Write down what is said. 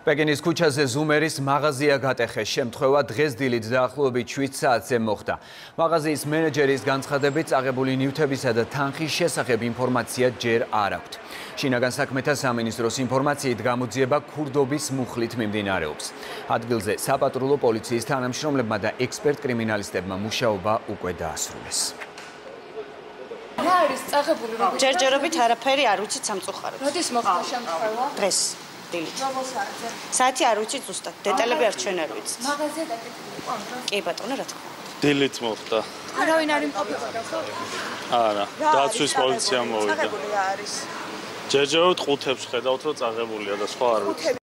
პეკინის ქუჩაზე ზუმერის მაღაზია გატეხეს. შემთხვევა დღეს დილით დაახლოებით 7 საათზე მოხდა. მაღაზიის მენეჯერის განცხადებით, წაღებული ნივთებისა და თანხის შესახებ ინფორმაცია ჯერ არ აქვთ. შინაგან საქმეთა სამინისტროს ინფორმაციით გამოძიება ქურდობის მუხლით მიმდინარეობს. ადგილზე საპატრულო პოლიციის თანამშრომლებმა და ექსპერტ კრიმინალისტებმა მუშაობა უკვე დაასრულეს. რა არის წაღებული როგორ ჯერჯერობით არაფერი არ ვიცით სამწუხაროდ. როდის მოხდა შემთხვევა? დღეს დილით. რომელ საათზე? საათი არ ვიცით ზუსტად, დეტალები არ ჩვენ არ ვიცით. მაღაზია დაკეტილი იყო კი ბატონო, რა თქმა უნდა. დილით მოხდა. არავინ არ იმყოფებოდა ხო? არა, დაცვის პოლიცია მოვიდა. წაღებული არის? ჯერჯერობით ყუთებს ხედავთ, რომ წაღებულია და სხვა არ ვიცი.